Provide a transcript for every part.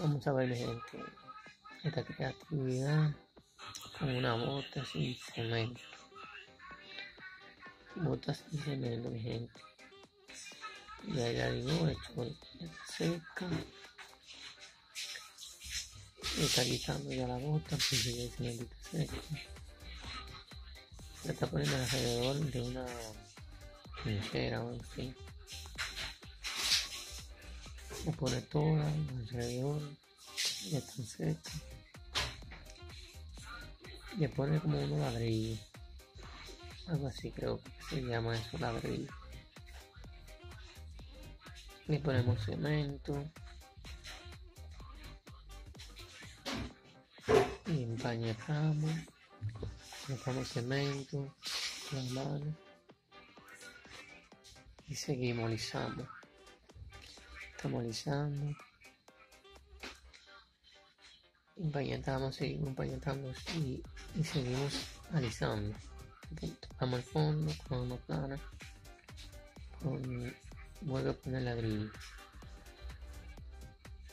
Vamos a ver, gente, esta creatividad con una bota sin cemento. Botas sin cemento, mi gente. Ya ya digo, hecho, está seca. Está quitando ya la bota porque ya el cemento seco. La está poniendo alrededor de una trinchera o algo así. La pone toda alrededor, ya está seca. Le pone como unos ladrillos. Algo así creo que se llama eso, ladrillo. Le ponemos cemento. Y empañetamos. Ponemos cemento, las manos. Y seguimos alisando. Estamos alisando. Empañetamos, seguimos empañetando y, seguimos alisando. Tocamos el fondo con plana. Con, vuelvo a poner ladrillo.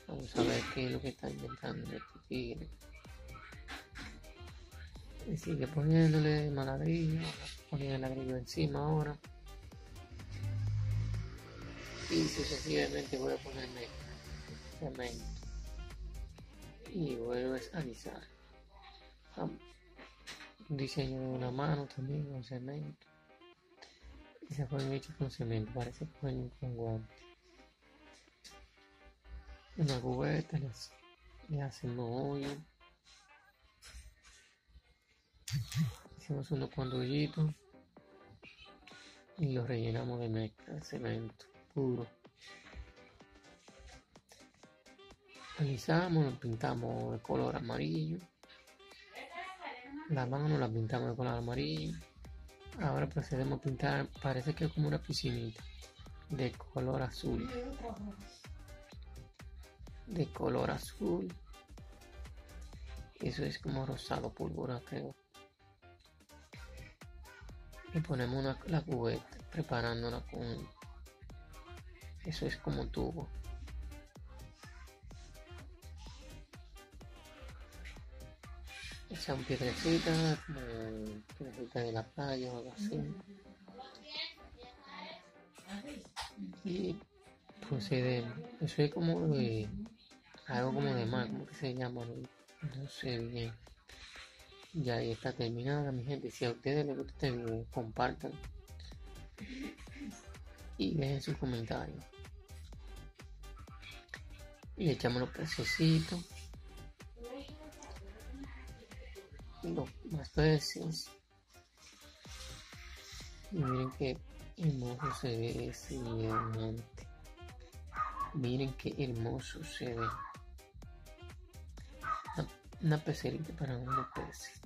Vamos a ver qué es lo que está inventando este tigre. Y sigue poniéndole más ladrillo, poniendo el ladrillo encima ahora. Y sucesivamente voy a ponerme cemento. Y vuelves a. Un diseño de una mano también con cemento. Y se fueron hechos con cemento, parece que fueron con guantes. Una cubeta, le hacemos hoyo. Hicimos unos cuandullitos y los rellenamos de mezcla de cemento puro. Alisamos, pintamos de color amarillo. Las manos las pintamos de color amarillo. Ahora procedemos a pintar, parece que es como una piscinita de color azul. De color azul. Eso es como rosado púrpura, creo. Y ponemos una, la cubeta, preparándola con. Eso es como tubo. Echan piedrecitas, como de la playa o algo así. Y procedemos. Eso es como de. Algo como de mar, como que se llama, no, sé bien. Ya ahí está terminada, mi gente. Si a ustedes les gusta este compartan. Y dejen sus comentarios. Y le echamos los pececitos. Los más. Y miren qué hermoso se ve ese diamante. Miren qué hermoso se ve. Una, pecerita para unos peces.